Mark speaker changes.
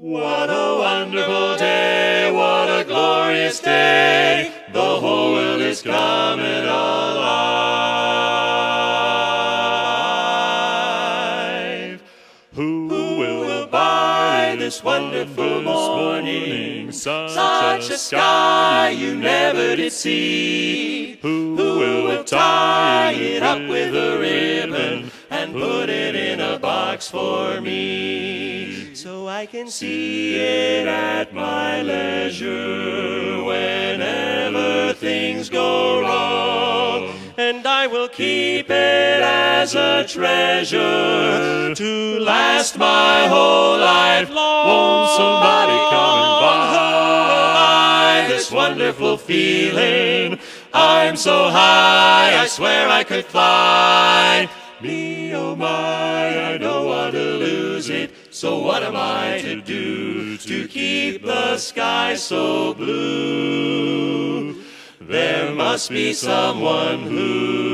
Speaker 1: What a wonderful day, what a glorious day, the whole world is coming alive. Who, will buy this wonderful morning, such a sky you never did see? Who will tie it up with a ribbon and put it in a box for me? So I can see it at my leisure whenever things go wrong. And I will keep it as a treasure to last my whole life long. Won't somebody come and buy this wonderful feeling? I'm so high, I swear I could fly. Me, oh my, So what am I to do to keep the sky so blue? There must be someone who